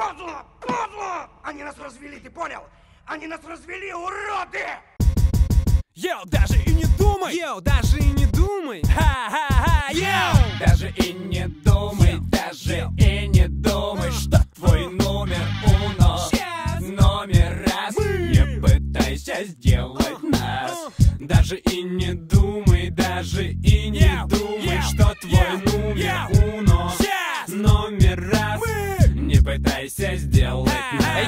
Подло! Подло! Они нас развели, ты понял? Они нас развели, уроды! Йоу, даже и не думай! Йоу, даже и не думай! Ха-ха-ха, йоу! Даже и не думай, даже и не думай, что твой номер uno Номер раз Не пытайся сделать нас Даже и не думай, даже и не думай, что твой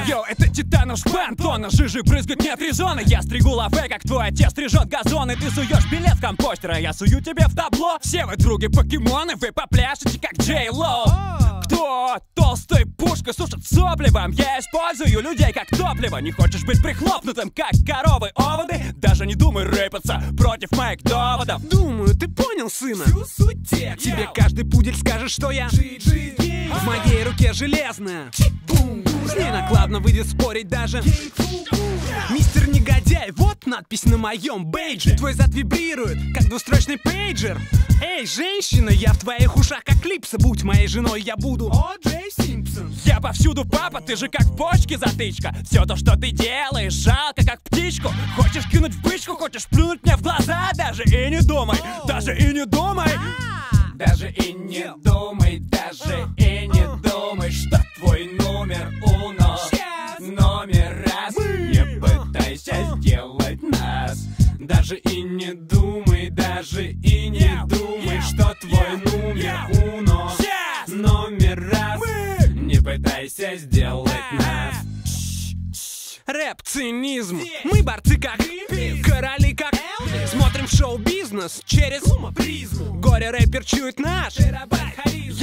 йоу, это титанов шпан, тонна жижи брызгать нет резона Я стригу лаве, как твой отец стрижет газоны Ты суешь билет в компостер, а я сую тебе в табло Все вы други покемоны, вы попляшете, как Джей Лоу Кто толстой пушкой сушит сопли вам? Я использую людей как топливо Не хочешь быть прихлопнутым, как коровы оводы? Даже не думай рэпаться против моих доводов Думаю, ты понял, сына? Всю суть текста. Тебе каждый пудель скажет, что я В моей руке железная. С ней накладно выйдет спорить даже. Мистер Негодяй, вот надпись на моем бейдже Твой зад вибрирует, как двустрочный пейджер. Эй, женщина, я в твоих ушах как клипса Будь моей женой, я буду О, Джей Симпсон. Я повсюду, папа, ты же как в почке затычка. Все то, что ты делаешь, жалко, как птичку. Хочешь кинуть в бычку, хочешь плюнуть мне в глаза? Даже и не думай, даже и не думай. Даже и не думай, даже номер уно. Номер раз. Не пытайся сделать нас. Даже и не думай, даже и не думай, что твой номер уно. Номер раз. Не пытайся сделать нас. Рэп, цинизм. Мы борцы как Короли как Смотрим шоу-бизнес через призму. Горе рэпер чует наш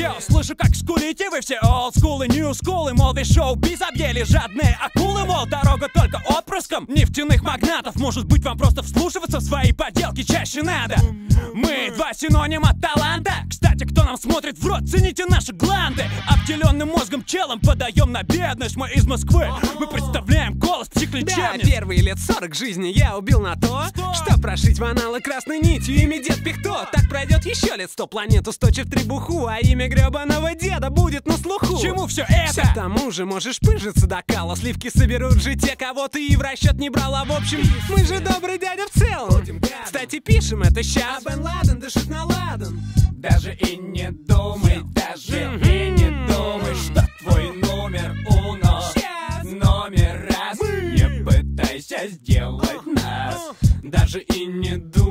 Я слышу, как скулите вы все олдскулы, нью-скулы Мол, весь шоу-биз объели жадные акулы. Мол, дорога только отпрыском нефтяных магнатов. Может быть, вам просто вслушиваться в свои поделки чаще надо. Мы два синонима таланта. Кстати, кто нам смотрит в рот, цените наши гланды. Обделенным мозгом челом подаем на бедность. Мы из Москвы, мы представляем голос Да, психлечебниц первые лет 40 жизни я убил на то, что прошить в аналы красной нитью. Имя дед Пихто. Так пройдет еще лет сто планет устойчив требуху, а имя гребаного деда будет на слуху. К чему все Все это? к тому же можешь пыжиться до кала. Сливки соберут же те, кого ты и в расчет не брала В общем, мы же добрый дядя в целом. Кстати, пишем это щас. Бен Ладен дышит на ладан Даже и не думай, даже и не думай, что твой номер уно Номер раз. Не пытайся сделать нас. Даже и не думай,